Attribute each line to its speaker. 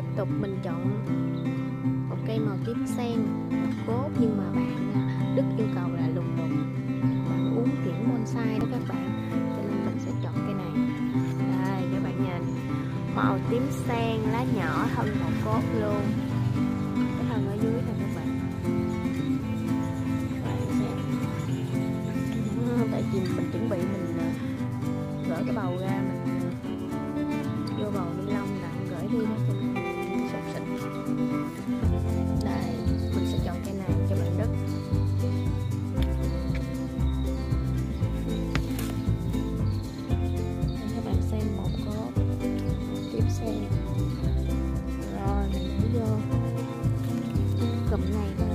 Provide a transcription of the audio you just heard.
Speaker 1: tiếp tục mình chọn một cây màu tím sen một cốt. Nhưng mà bạn, Đức yêu cầu là lùng lùng bạn uống kiểu bonsai đó các bạn. Cho nên mình sẽ chọn cây này. Đây, các bạn nhìn. Màu tím sen, lá nhỏ, thân màu cốt luôn. Cái thân ở dưới này các bạn. Bạn sẽ tại vì mình chuẩn bị mình ờ, gỡ cái bầu ra. cộng này.